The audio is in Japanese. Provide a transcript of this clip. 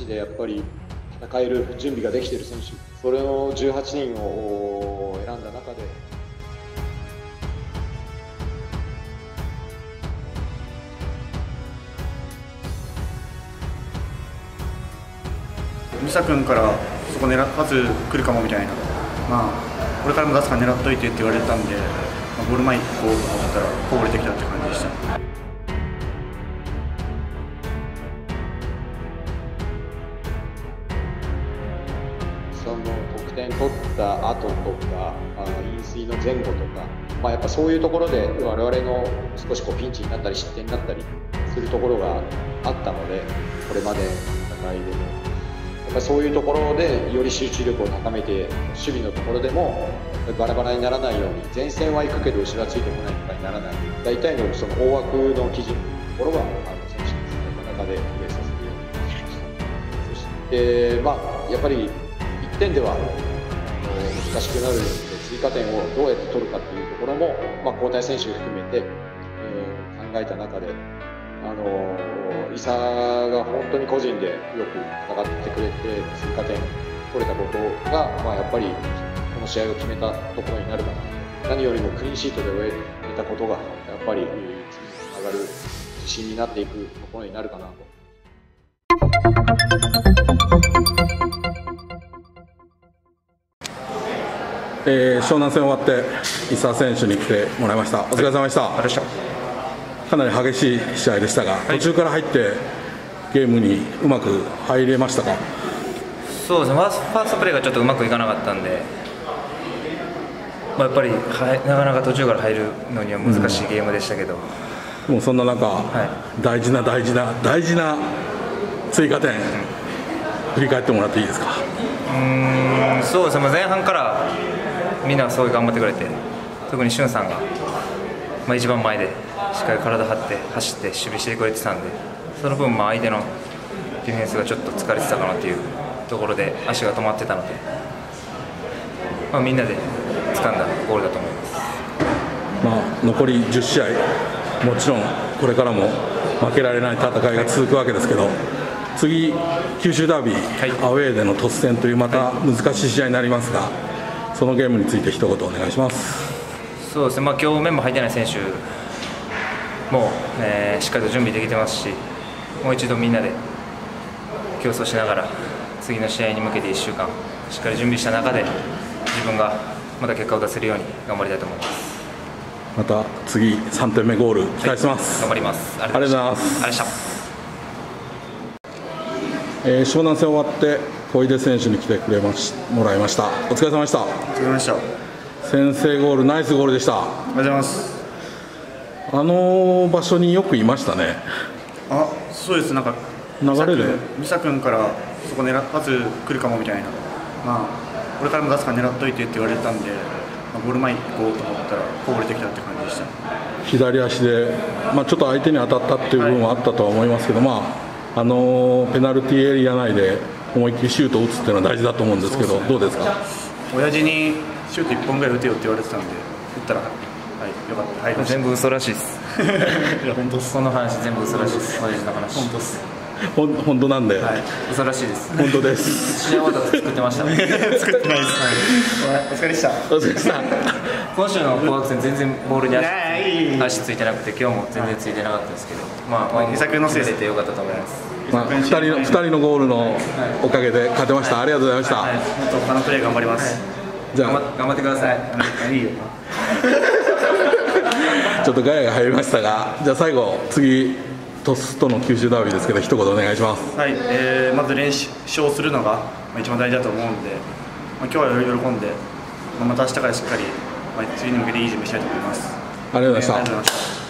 チでやっぱり戦える準備ができている選手、それの18人を選んだ中で。ミサ君からそこ狙わず来るかもみたいな、まあ、これからも出すから狙っといてって言われたんで、まあ、ゴール前行こうと思ったらこぼれてきたって感じでした。点取った後とかあ飲水の前後とか、まあ、やっぱそういうところで我々の少しこうピンチになったり失点になったりするところがあったのでこれまでの戦いでもや。っぱそういうところでより集中力を高めて守備のところでもバラバラにならないように前線は行くけど後ろはついてこないとかにならない。大体のその大枠の基準というところはあの選手の中でプレーさせるようにしました。そしてまあやっぱり1点では難しくなるので追加点をどうやって取るかっていうところも、まあ、交代選手含めて、えー、考えた中であの伊佐が本当に個人でよく戦ってくれて追加点取れたことが、まあ、やっぱりこの試合を決めたところになるかな何よりもクリーンシートで終えたことがやっぱり次につながる自信になっていくところになるかなと。えー、湘南戦終わって伊佐選手に来てもらいました。お疲れ様でした、はい。かなり激しい試合でしたが、はい、途中から入ってゲームにうまく入れましたか？そうですね。ファーストプレーがちょっとうまくいかなかったんで、まあ、やっぱりはなかなか途中から入るのには難しいゲームでしたけど、うん、もうそんな中、はい、大事な大事な大事な追加点、うん、振り返ってもらっていいですか？うんそうですね、前半からみんなすごい頑張ってくれて特に俊さんが、まあ、一番前でしっかり体張って走って守備してくれてたんでその分、まあ相手のディフェンスがちょっと疲れてたかなというところで足が止まってたので、まあ、みんなで掴んだゴールだと思います、まあ、残り10試合、もちろんこれからも負けられない戦いが続くわけですけど、次、九州ダービー、はい、アウェーでの突戦というまた難しい試合になりますが、そのゲームについて一言お願いします。そうですね、まあ今日メンバー入ってない選手もう、えー、しっかりと準備できてますしもう一度みんなで競争しながら次の試合に向けて1週間しっかり準備した中で自分がまた結果を出せるように頑張りたいと思います。また次3点目ゴール期待します、はい、頑張ります。ありがとうございます。ありがとうございました。えー、湘南戦終わって小出選手に来てくれましもらいました。お疲れ様でした。お疲れ様でした。先制ゴールナイスゴールでした。ありがとうございます。あの場所によくいましたね。あそうです。なんか流れで美沙君からそこ狙わず来るかもみたいな。まあこれからも出すから狙っといてって言われたんで、まあ、ゴール前行こうと思ったらこぼれてきたって感じでした。左足で、まあ、ちょっと相手に当たったっていう部分はあったとは思いますけど、はい、まああのペナルティーエリア内で思いっきりシュートを打つっていうのは大事だと思うんですけど、ね、どうですか？親父にシュート1本ぐらい打てよって言われてたんで打ったらよかった、全部嘘らしいです。いや本当この話全部嘘らしいです。親父の話。本当ですほん本当なんで、はい、嘘らしいです。本当です。試合終わった作ってました。作ってないです、はい、お疲れでした。お疲れでした。今週の紅白戦全然ボールに足足ついてなくて今日も全然ついてなかったですけどまあ、ま作のせいでよかったと思います。まあ、2, 人の2人のゴールのおかげで勝てました、はい、ありがとうございました、はい、他のプレー頑張ります、じゃあ。頑張ってください。いいよ。ちょっとガヤが入りましたが、じゃあ最後、次、鳥栖との九州ダービーですけど、一言お願いします、はいえー、まず練習をするのが一番大事だと思うんで、まあ、今日は喜んで、まあ、また明日からしっかり、まあ、次に向けていい準備したいと思います。ありがとうございました。